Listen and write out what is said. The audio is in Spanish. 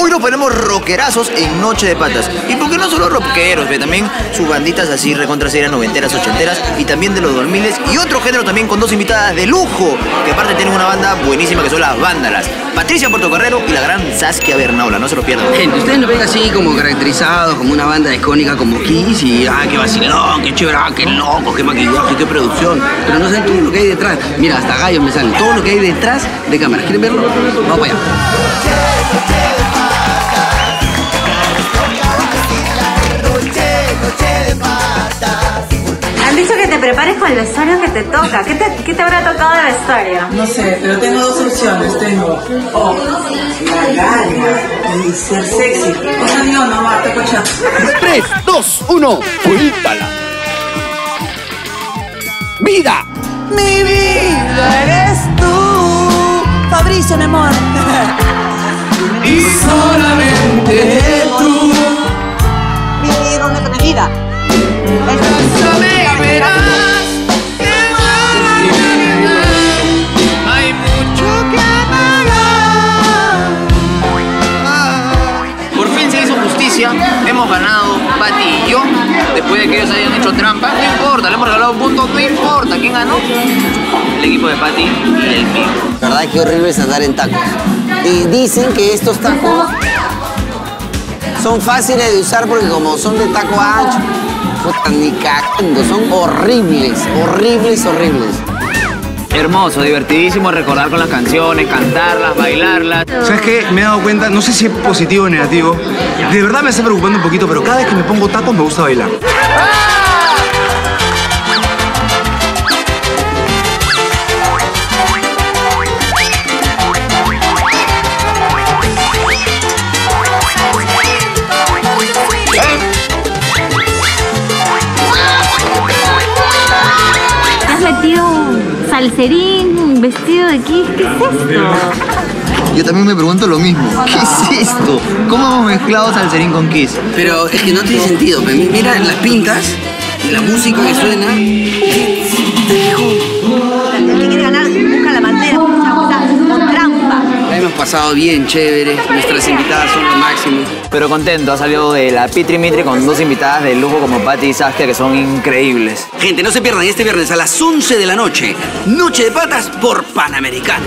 Hoy nos ponemos rockerazos en Noche de Patas. Y porque no solo rockeros, pero también sus banditas así recontra noventeras, ochenteras y también de los 2000 y otro género también con dos invitadas de lujo, que aparte tienen una banda buenísima que son las Vándalas. Patricia Portocarrero y la gran Saskia Bernaula, no se lo pierdan. Gente, ustedes nos ven así como caracterizados, como una banda icónica como Kiss y ah, qué vacilón, qué chévere, ah, qué loco, qué maquillaje, qué producción. Pero no saben todo lo que hay detrás. Mira, hasta gallos me salen. Todo lo que hay detrás de cámaras. ¿Quieren verlo? Vamos allá. Te prepares con el vestuario que te toca. ¿Qué te, qué te habrá tocado de vestuario? No sé, pero tengo dos opciones. Tengo o la gana y ser sexy. O sea, no, no, va, te cocha. 3, 2, 1, suéltala. ¡Vida! Mi vida eres tú, Fabricio, mi amor. Y solamente tú. Vivir una mi vida. Abrázame y verás hemos ganado Pati y yo, después de que ellos hayan hecho trampa. No importa, le hemos regalado puntos, no importa. ¿Quién ganó? El equipo de Pati y el mío. ¿Verdad que horrible es andar en tacos? Y dicen que estos tacos son fáciles de usar porque como son de taco ancho, puta, ni cagando, son horribles, horribles, horribles. Hermoso, divertidísimo recordar con las canciones, cantarlas, bailarlas. ¿Sabes qué? Me he dado cuenta, no sé si es positivo o negativo. De verdad me está preocupando un poquito, pero cada vez que me pongo tacos me gusta bailar. ¿Te has metido un salserín, un vestido de Kiss? ¿Qué es esto? Yo también me pregunto lo mismo. ¿Qué es esto? ¿Cómo hemos mezclado salserín con Kiss? Pero es que no tiene sentido. Mira las pintas y la música que suena. Pasado bien, chévere. Nuestras invitadas son lo máximo. Pero contento, ha salido de la Pitri Mitri con dos invitadas de lujo como Patti y Saskia que son increíbles. Gente, no se pierdan este viernes a las 11 de la noche. Noche de patas por Panamericana.